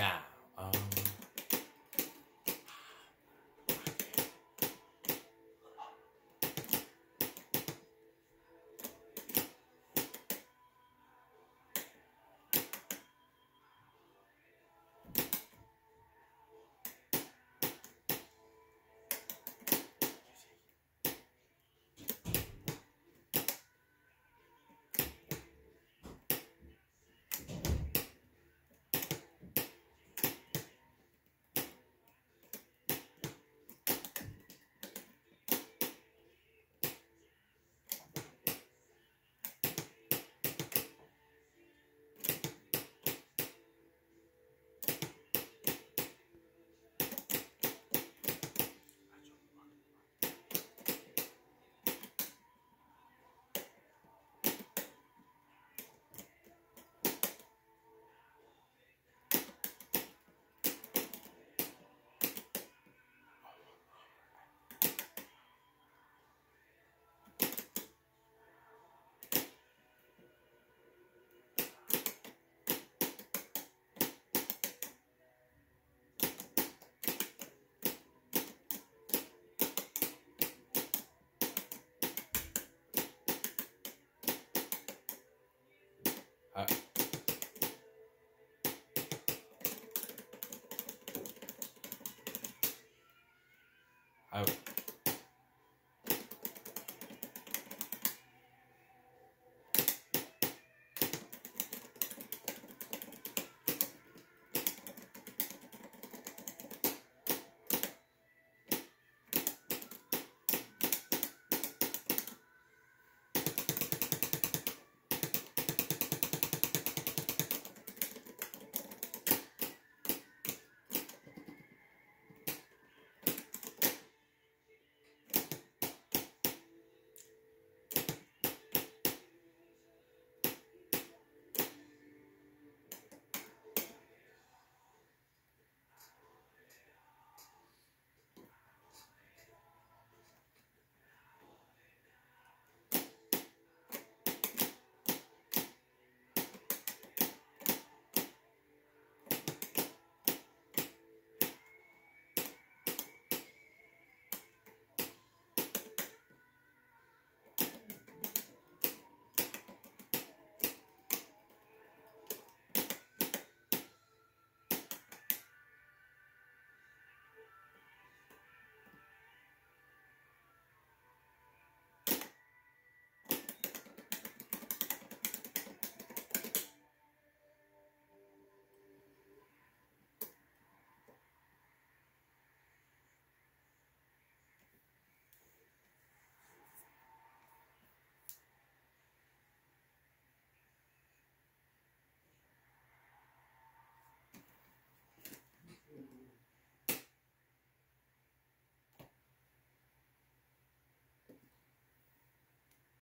Yeah.